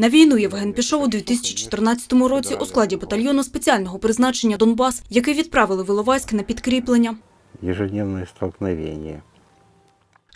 На війну Євген пішов у 2014 році у складі батальйону спеціального призначення «Донбас», який відправили в Іловайськ на підкріплення. ежедневные столкновения.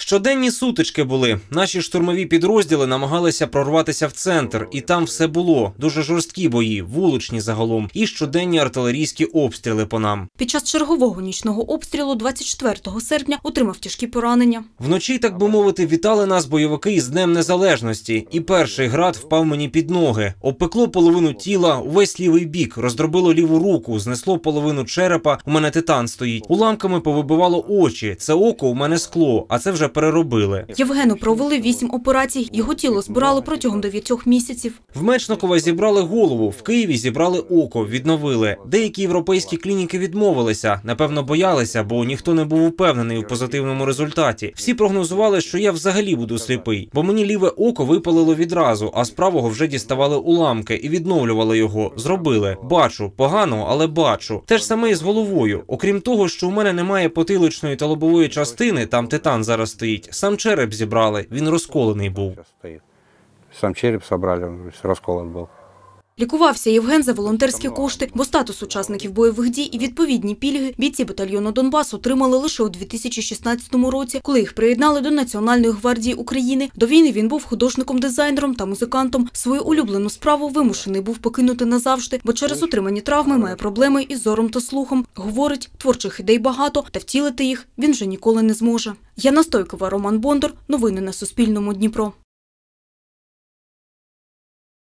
Щоденні сутички були. Наші штурмові підрозділи намагалися прорватися в центр, і там все було. Дуже жорсткі бої, вуличні загалом, і щоденні артилерійські обстріли по нам. Під час чергового нічного обстрілу 24 серпня отримав тяжкі поранення. Вночі, так би мовити, вітали нас бойовики з Днем Незалежності, і перший град впав мені під ноги. Обпекло половину тіла, увесь лівий бік, роздробило ліву руку, знесло половину черепа. У мене титан стоїть. Уламками повибивало очі. Це око у мене скло, а це вже переробили. Євгену провели вісім операцій. Його тіло збирали протягом дев'ятьох місяців. В Мечникова зібрали голову, в Києві зібрали око, відновили. Деякі європейські клініки відмовилися, напевно, боялися, бо ніхто не був упевнений у позитивному результаті. Всі прогнозували, що я взагалі буду сліпий, бо мені ліве око випалило відразу, а з правого вже діставали уламки і відновлювали його. Зробили. Бачу, погано, але бачу. Те ж саме і з головою. Окрім того, що у мене немає потиличної та лобової частини, там титан зараз стоїть. Сам череп зібрали. Він розколений був. Сам череп зібрали, розколений був. Лікувався Євген за волонтерські кошти, бо статус учасників бойових дій і відповідні пільги бійці батальйону Донбас отримали лише у 2016 році, коли їх приєднали до Національної гвардії України. До війни він був художником-дизайнером та музикантом. Свою улюблену справу вимушений був покинути назавжди, бо через отримані травми має проблеми із зором та слухом. Говорить, творчих ідей багато, та втілити їх він вже ніколи не зможе. Яна Стойкова, Роман Бондар. Новини на Суспільному. Дніпро.